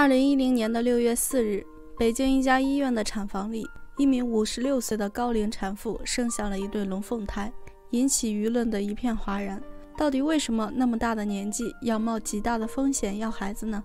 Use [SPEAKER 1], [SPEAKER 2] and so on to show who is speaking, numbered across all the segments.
[SPEAKER 1] 二零一零年的六月四日，北京一家医院的产房里，一名五十六岁的高龄产妇生下了一对龙凤胎，引起舆论的一片哗然。到底为什么那么大的年纪要冒极大的风险要孩子呢？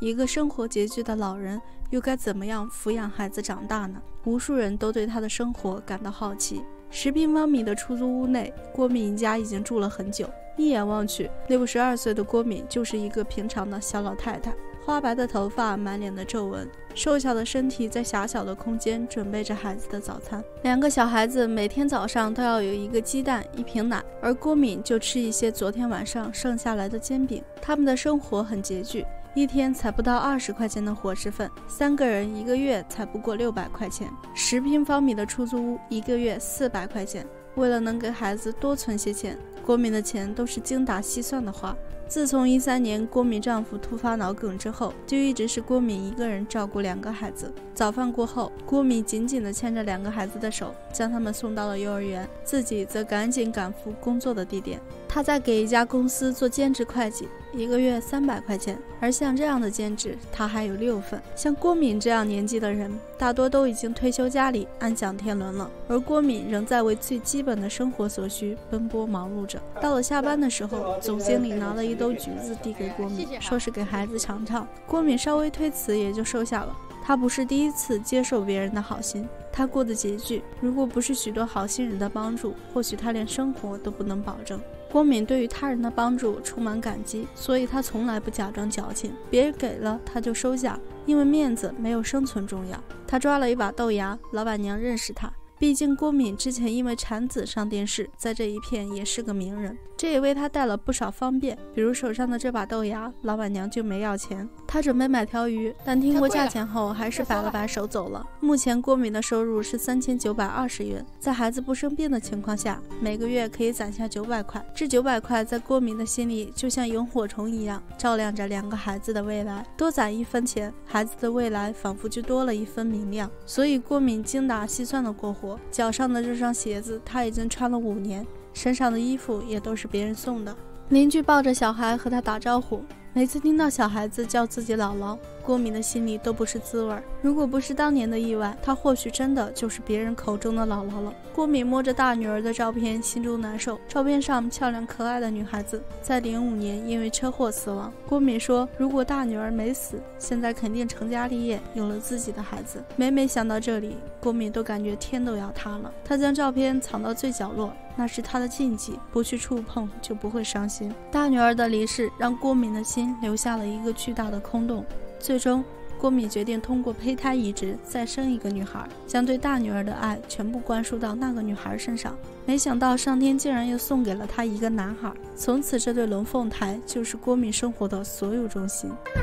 [SPEAKER 1] 一个生活拮据的老人又该怎么样抚养孩子长大呢？无数人都对他的生活感到好奇。十平方米的出租屋内，郭敏一家已经住了很久。一眼望去，六十二岁的郭敏就是一个平常的小老太太。花白的头发，满脸的皱纹，瘦小的身体在狭小的空间准备着孩子的早餐。两个小孩子每天早上都要有一个鸡蛋、一瓶奶，而郭敏就吃一些昨天晚上剩下来的煎饼。他们的生活很拮据，一天才不到二十块钱的伙食费，三个人一个月才不过六百块钱。十平方米的出租屋，一个月四百块钱。为了能给孩子多存些钱，郭敏的钱都是精打细算的花。自从一三年郭敏丈夫突发脑梗之后，就一直是郭敏一个人照顾两个孩子。早饭过后，郭敏紧紧地牵着两个孩子的手，将他们送到了幼儿园，自己则赶紧赶赴工作的地点。她在给一家公司做兼职会计，一个月三百块钱。而像这样的兼职，他还有六份。像郭敏这样年纪的人，大多都已经退休家里，安享天伦了，而郭敏仍在为最基本的生活所需奔波忙碌着。到了下班的时候，总经理拿了一兜橘子递给郭敏，说是给孩子尝尝。郭敏稍微推辞，也就收下了。他不是第一次接受别人的好心，他过得拮据，如果不是许多好心人的帮助，或许他连生活都不能保证。郭敏对于他人的帮助充满感激，所以他从来不假装矫情，别人给了他就收下，因为面子没有生存重要。他抓了一把豆芽，老板娘认识他。毕竟郭敏之前因为产子上电视，在这一片也是个名人，这也为他带了不少方便。比如手上的这把豆芽，老板娘就没要钱。他准备买条鱼，但听过价钱后，还是摆了摆手走了。目前郭敏的收入是三千九百二十元，在孩子不生病的情况下，每个月可以攒下九百块。这九百块在郭敏的心里就像萤火虫一样，照亮着两个孩子的未来。多攒一分钱，孩子的未来仿佛就多了一分明亮。所以郭敏精打细算的过活。脚上的这双鞋子，他已经穿了五年，身上的衣服也都是别人送的。邻居抱着小孩和他打招呼。每次听到小孩子叫自己姥姥，郭敏的心里都不是滋味儿。如果不是当年的意外，她或许真的就是别人口中的姥姥了。郭敏摸着大女儿的照片，心中难受。照片上漂亮可爱的女孩子，在零五年因为车祸死亡。郭敏说：“如果大女儿没死，现在肯定成家立业，有了自己的孩子。”每每想到这里，郭敏都感觉天都要塌了。她将照片藏到最角落。那是他的禁忌，不去触碰就不会伤心。大女儿的离世让郭敏的心留下了一个巨大的空洞。最终，郭敏决定通过胚胎移植再生一个女孩，将对大女儿的爱全部灌输到那个女孩身上。没想到上天竟然又送给了她一个男孩，从此这对龙凤胎就是郭敏生活的所有中心。
[SPEAKER 2] 妈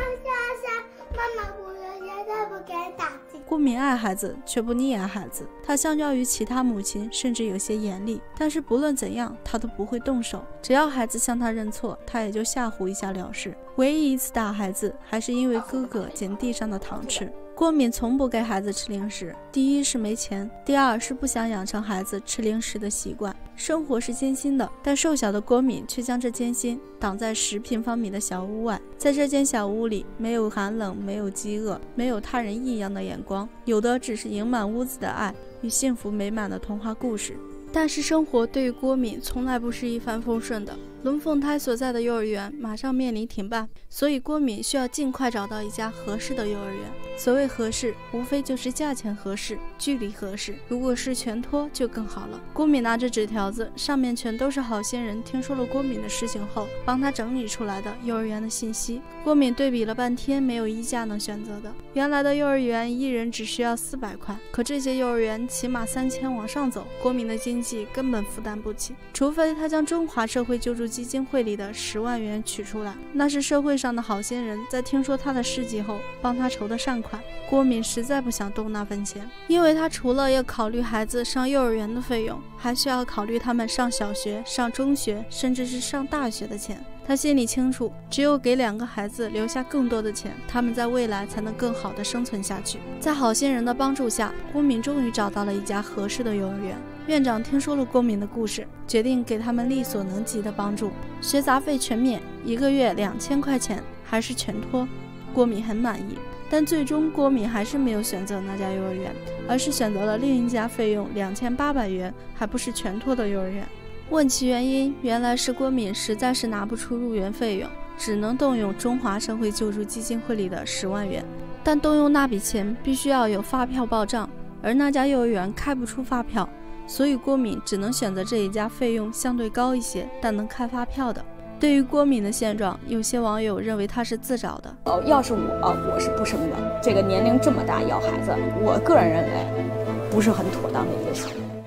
[SPEAKER 2] 妈妈妈不不给打。
[SPEAKER 1] 郭敏爱孩子，却不溺爱孩子。她相较于其他母亲，甚至有些严厉。但是不论怎样，她都不会动手。只要孩子向她认错，她也就吓唬一下了事。唯一一次打孩子，还是因为哥哥捡地上的糖吃。郭敏从不给孩子吃零食，第一是没钱，第二是不想养成孩子吃零食的习惯。生活是艰辛的，但瘦小的郭敏却将这艰辛挡在十平方米的小屋外。在这间小屋里，没有寒冷，没有饥饿，没有他人异样的眼光，有的只是盈满屋子的爱与幸福美满的童话故事。但是生活对于郭敏从来不是一帆风顺的。龙凤胎所在的幼儿园马上面临停办，所以郭敏需要尽快找到一家合适的幼儿园。所谓合适，无非就是价钱合适、距离合适。如果是全托就更好了。郭敏拿着纸条子，上面全都是好心人听说了郭敏的事情后帮他整理出来的幼儿园的信息。郭敏对比了半天，没有一家能选择的。原来的幼儿园一人只需要四百块，可这些幼儿园起码三千往上走，郭敏的经济根本负担不起，除非他将中华社会救助。基金会里的十万元取出来，那是社会上的好心人在听说他的事迹后帮他筹的善款。郭敏实在不想动那份钱，因为他除了要考虑孩子上幼儿园的费用，还需要考虑他们上小学、上中学，甚至是上大学的钱。他心里清楚，只有给两个孩子留下更多的钱，他们在未来才能更好的生存下去。在好心人的帮助下，郭敏终于找到了一家合适的幼儿园。院长听说了郭敏的故事，决定给他们力所能及的帮助，学杂费全免，一个月两千块钱，还是全托。郭敏很满意。但最终郭敏还是没有选择那家幼儿园，而是选择了另一家费用两千八百元还不是全托的幼儿园。问其原因，原来是郭敏实在是拿不出入园费用，只能动用中华社会救助基金会里的十万元。但动用那笔钱必须要有发票报账，而那家幼儿园开不出发票，所以郭敏只能选择这一家费用相对高一些，但能开发票的。对于郭敏的现状，有些网友认为她是自找的。
[SPEAKER 3] 哦，要是我，我是不生的。这个年龄这么大要孩子，我个人认为不是很妥当的一个行为。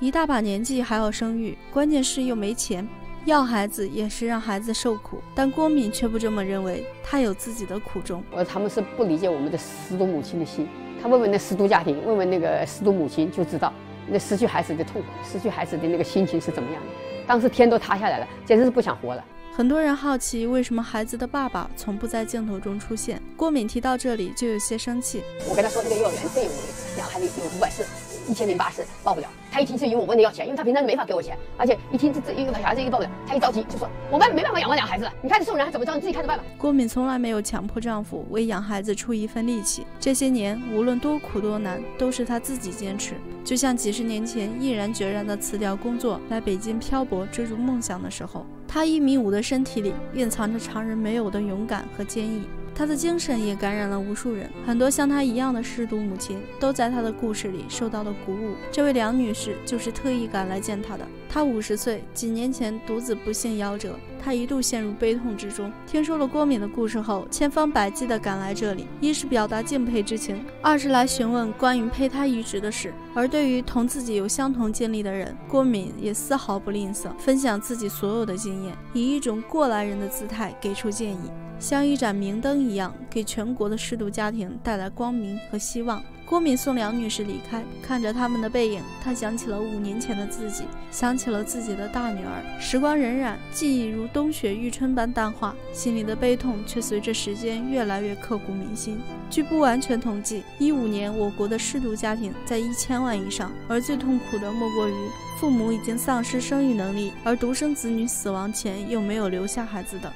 [SPEAKER 1] 一大把年纪还要生育，关键是又没钱，要孩子也是让孩子受苦。但郭敏却不这么认为，她有自己的苦衷。
[SPEAKER 4] 我说他们是不理解我们的失独母亲的心。他问问那失独家庭，问问那个失独母亲，就知道那失去孩子的痛苦，失去孩子的那个心情是怎么样的。当时天都塌下来了，简直是不想活了。
[SPEAKER 1] 很多人好奇为什么孩子的爸爸从不在镜头中出现。郭敏提到这里就有些生气。
[SPEAKER 4] 我跟他说这个幼儿园费用，两个孩子有五百四，一千零八十报不了。他一听是因为我问的要钱，因为他平常没法给我钱，而且一听这这一个孩子一个报不了，他一着急就说我们没办法养活两孩子，你看这送人还怎么着？你自己看着办吧。
[SPEAKER 1] 郭敏从来没有强迫丈夫为养孩子出一份力气，这些年无论多苦多难，都是她自己坚持。就像几十年前毅然决然地辞掉工作来北京漂泊追逐梦想的时候，她一米五的身体里蕴藏着常人没有的勇敢和坚毅。她的精神也感染了无数人，很多像她一样的失独母亲都在她的故事里受到了鼓舞。这位梁女士就是特意赶来见她的。她五十岁，几年前独子不幸夭折，她一度陷入悲痛之中。听说了郭敏的故事后，千方百计地赶来这里，一是表达敬佩之情，二是来询问关于胚胎移植的事。而对于同自己有相同经历的人，郭敏也丝毫不吝啬，分享自己所有的经验，以一种过来人的姿态给出建议。像一盏明灯一样，给全国的失独家庭带来光明和希望。郭敏送梁女士离开，看着他们的背影，她想起了五年前的自己，想起了自己的大女儿。时光荏苒，记忆如冬雪遇春般淡化，心里的悲痛却随着时间越来越刻骨铭心。据不完全统计，一五年我国的失独家庭在一千万以上，而最痛苦的莫过于父母已经丧失生育能力，而独生子女死亡前又没有留下孩子的。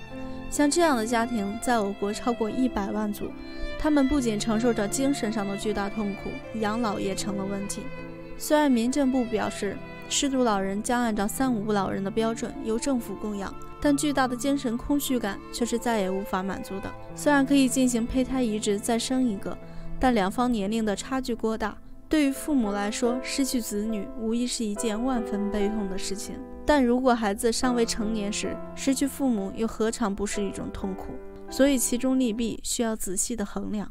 [SPEAKER 1] 像这样的家庭，在我国超过一百万组，他们不仅承受着精神上的巨大痛苦，养老也成了问题。虽然民政部表示，失独老人将按照三无老人的标准由政府供养，但巨大的精神空虚感却是再也无法满足的。虽然可以进行胚胎移植再生一个，但两方年龄的差距过大。对于父母来说，失去子女无疑是一件万分悲痛的事情。但如果孩子尚未成年时失去父母，又何尝不是一种痛苦？所以其中利弊需要仔细的衡量。